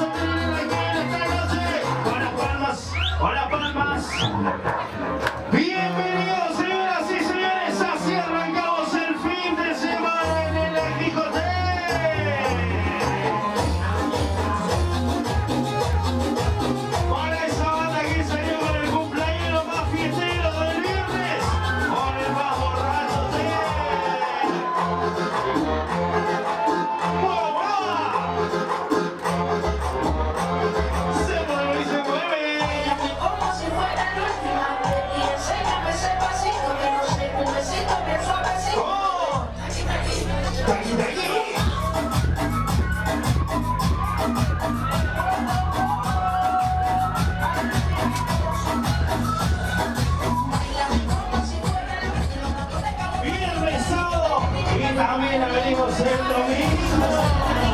Hola Palmas, hola Palmas. Bienvenido. también abrimos el domingo.